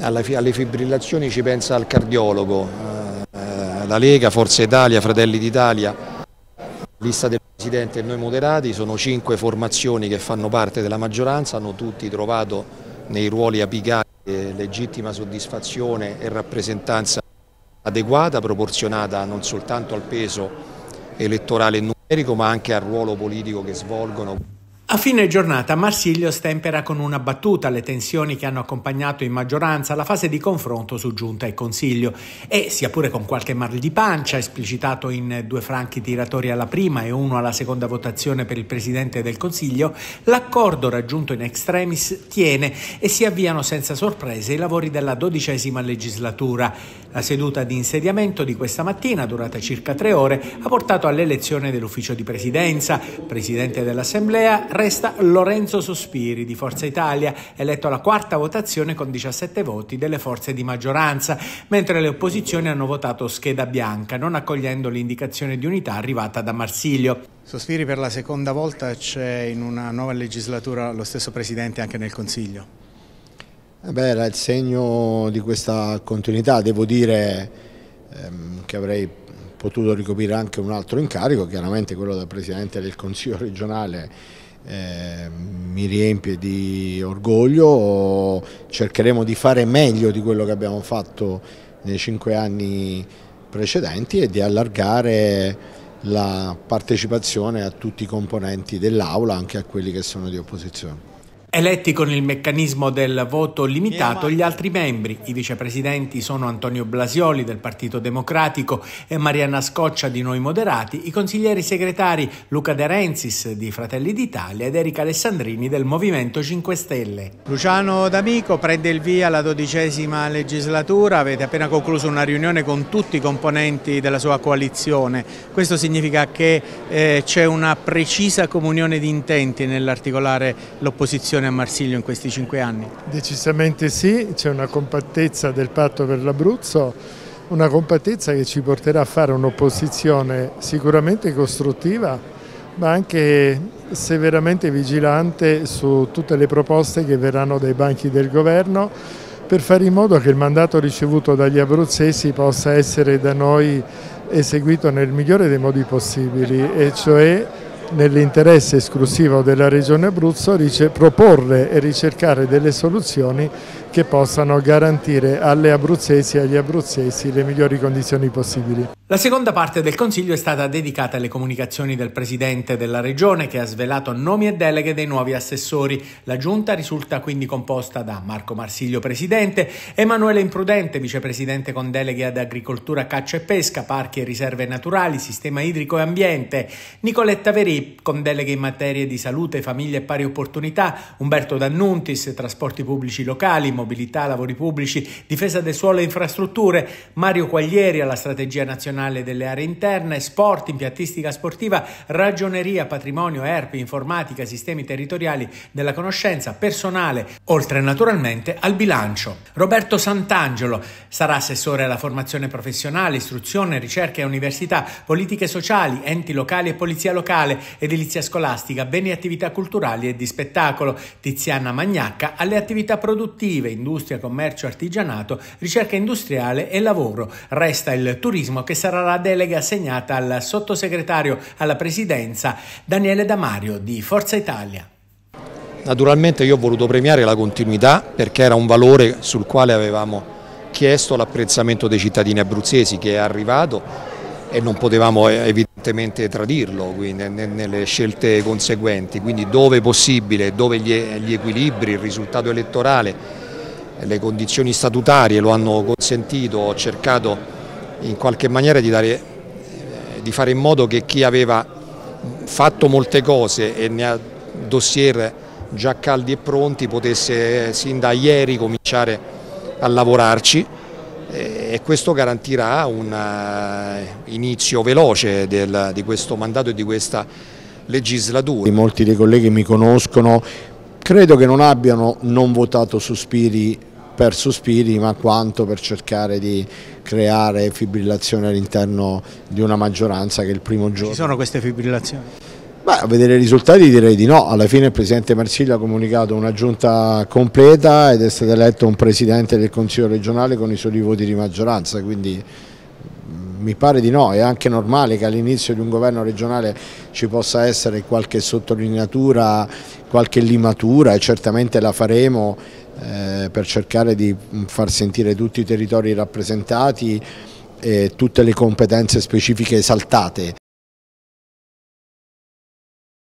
alle fibrillazioni ci pensa il cardiologo, eh, la Lega, Forza Italia, Fratelli d'Italia, lista del Presidente e noi moderati, sono cinque formazioni che fanno parte della maggioranza, hanno tutti trovato nei ruoli apicali legittima soddisfazione e rappresentanza adeguata, proporzionata non soltanto al peso elettorale numerico ma anche al ruolo politico che svolgono. A fine giornata Marsilio stempera con una battuta le tensioni che hanno accompagnato in maggioranza la fase di confronto su Giunta e Consiglio e, sia pure con qualche mal di pancia, esplicitato in due franchi tiratori alla prima e uno alla seconda votazione per il Presidente del Consiglio, l'accordo raggiunto in extremis tiene e si avviano senza sorprese i lavori della dodicesima legislatura. La seduta di insediamento di questa mattina, durata circa tre ore, ha portato all'elezione dell'ufficio di presidenza, Presidente dell'Assemblea, resta Lorenzo Sospiri di Forza Italia, eletto alla quarta votazione con 17 voti delle forze di maggioranza, mentre le opposizioni hanno votato scheda bianca, non accogliendo l'indicazione di unità arrivata da Marsilio. Sospiri per la seconda volta c'è in una nuova legislatura lo stesso Presidente anche nel Consiglio. Eh beh, era il segno di questa continuità, devo dire ehm, che avrei potuto ricoprire anche un altro incarico, chiaramente quello da Presidente del Consiglio regionale eh, mi riempie di orgoglio, cercheremo di fare meglio di quello che abbiamo fatto nei cinque anni precedenti e di allargare la partecipazione a tutti i componenti dell'Aula, anche a quelli che sono di opposizione. Eletti con il meccanismo del voto limitato gli altri membri, i vicepresidenti sono Antonio Blasioli del Partito Democratico e Marianna Scoccia di Noi Moderati, i consiglieri segretari Luca De Renzis di Fratelli d'Italia ed Erika Alessandrini del Movimento 5 Stelle. Luciano D'Amico prende il via alla dodicesima legislatura, avete appena concluso una riunione con tutti i componenti della sua coalizione, questo significa che eh, c'è una precisa comunione di intenti nell'articolare l'opposizione a Marsiglio in questi cinque anni? Decisamente sì, c'è una compattezza del patto per l'Abruzzo, una compattezza che ci porterà a fare un'opposizione sicuramente costruttiva, ma anche severamente vigilante su tutte le proposte che verranno dai banchi del governo per fare in modo che il mandato ricevuto dagli abruzzesi possa essere da noi eseguito nel migliore dei modi possibili e cioè nell'interesse esclusivo della Regione Abruzzo proporre e ricercare delle soluzioni che possano garantire alle abruzzesi e agli abruzzesi le migliori condizioni possibili. La seconda parte del Consiglio è stata dedicata alle comunicazioni del Presidente della Regione che ha svelato nomi e deleghe dei nuovi assessori. La Giunta risulta quindi composta da Marco Marsiglio Presidente, Emanuele Imprudente Vicepresidente con deleghe ad Agricoltura, Caccia e Pesca, Parchi e Riserve Naturali, Sistema Idrico e Ambiente, Nicoletta Verì con deleghe in materie di salute, famiglia e pari opportunità, Umberto D'Annuntis, Trasporti Pubblici Locali, Mobilità, Lavori Pubblici, Difesa del Suolo e Infrastrutture, Mario Quaglieri alla Strategia Nazionale delle aree interne, sport, impiantistica sportiva, ragioneria, patrimonio, ERP, informatica, sistemi territoriali della conoscenza, personale, oltre naturalmente al bilancio. Roberto Sant'Angelo sarà assessore alla formazione professionale, istruzione, ricerca e università, politiche sociali, enti locali e polizia locale, edilizia scolastica, beni e attività culturali e di spettacolo. Tiziana Magnacca alle attività produttive, industria, commercio, artigianato, ricerca industriale e lavoro. Resta il turismo che sarà la delega assegnata al sottosegretario alla presidenza Daniele Damario di Forza Italia. Naturalmente io ho voluto premiare la continuità perché era un valore sul quale avevamo chiesto l'apprezzamento dei cittadini abruzzesi che è arrivato e non potevamo evidentemente tradirlo nelle scelte conseguenti, quindi dove possibile, dove gli equilibri, il risultato elettorale, le condizioni statutarie lo hanno consentito, ho cercato in qualche maniera di, dare, eh, di fare in modo che chi aveva fatto molte cose e ne ha dossier già caldi e pronti potesse sin da ieri cominciare a lavorarci e questo garantirà un eh, inizio veloce del, di questo mandato e di questa legislatura. Molti dei colleghi mi conoscono, credo che non abbiano non votato sospiri per sospiri ma quanto per cercare di creare fibrillazione all'interno di una maggioranza che il primo giorno... Ci sono queste fibrillazioni? Beh, a vedere i risultati direi di no, alla fine il Presidente Marsiglio ha comunicato una giunta completa ed è stato eletto un Presidente del Consiglio regionale con i soli voti di maggioranza, quindi mi pare di no, è anche normale che all'inizio di un governo regionale ci possa essere qualche sottolineatura, qualche limatura e certamente la faremo eh, per cercare di far sentire tutti i territori rappresentati e tutte le competenze specifiche esaltate.